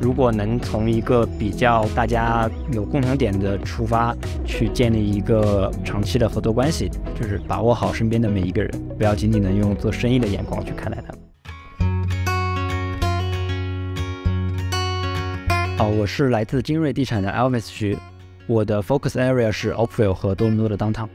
如果能从一个比较大家有共同点的出发，去建立一个长期的合作关系，就是把握好身边的每一个人，不要仅仅的用做生意的眼光去看待他们。好，我是来自精锐地产的 Elvis 徐，我的 focus area 是 Oakville 和多伦多的 downtown。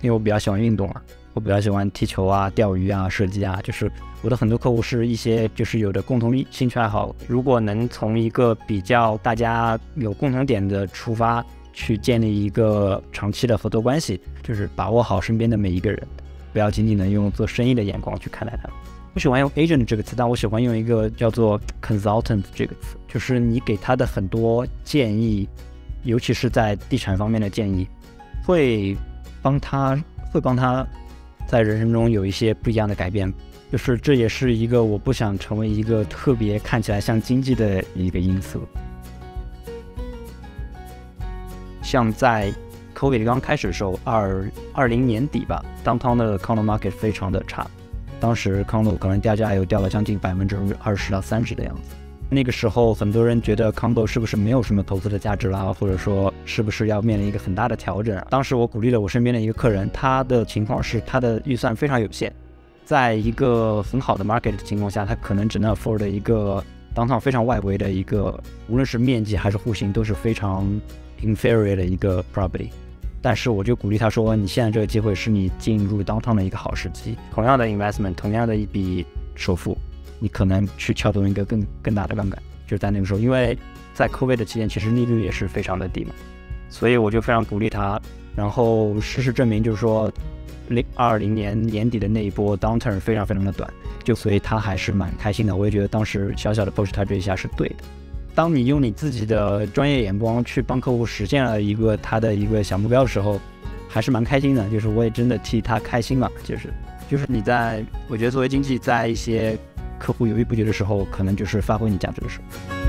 因为我比较喜欢运动啊，我比较喜欢踢球啊、钓鱼啊、射击啊，就是我的很多客户是一些就是有的共同兴趣爱好。如果能从一个比较大家有共同点的出发，去建立一个长期的合作关系，就是把握好身边的每一个人，不要仅仅的用做生意的眼光去看待他们。我喜欢用 agent 这个词，但我喜欢用一个叫做 consultant 这个词，就是你给他的很多建议，尤其是在地产方面的建议，会。帮他会帮他，在人生中有一些不一样的改变，就是这也是一个我不想成为一个特别看起来像经济的一个因素。像在 COVID 刚开始的时候，二二零年底吧，当汤的 condo market 非常的差，当时 condo 可能掉价又掉了将近百分之二十到三十的样子。那个时候，很多人觉得 Combo 是不是没有什么投资的价值啦，或者说是不是要面临一个很大的调整？当时我鼓励了我身边的一个客人，他的情况是他的预算非常有限，在一个很好的 market 的情况下，他可能只能 afford 一个 downtown 非常外围的一个，无论是面积还是户型都是非常 inferior 的一个 property。但是我就鼓励他说，你现在这个机会是你进入 downtown 的一个好时机，同样的 investment，同样的一笔首付。你可能去撬动一个更更大的杠杆，就是在那个时候，因为在 COVID 的期间，其实利率也是非常的低嘛，所以我就非常鼓励他。然后事实证明，就是说，零二零年年底的那一波 downturn 非常非常的短，就所以他还是蛮开心的。我也觉得当时小小的 push 他这一下是对的。当你用你自己的专业眼光去帮客户实现了一个他的一个小目标的时候，还是蛮开心的。就是我也真的替他开心嘛，就是就是你在，我觉得作为经济在一些。客户犹豫不决的时候，可能就是发挥你价值的时候。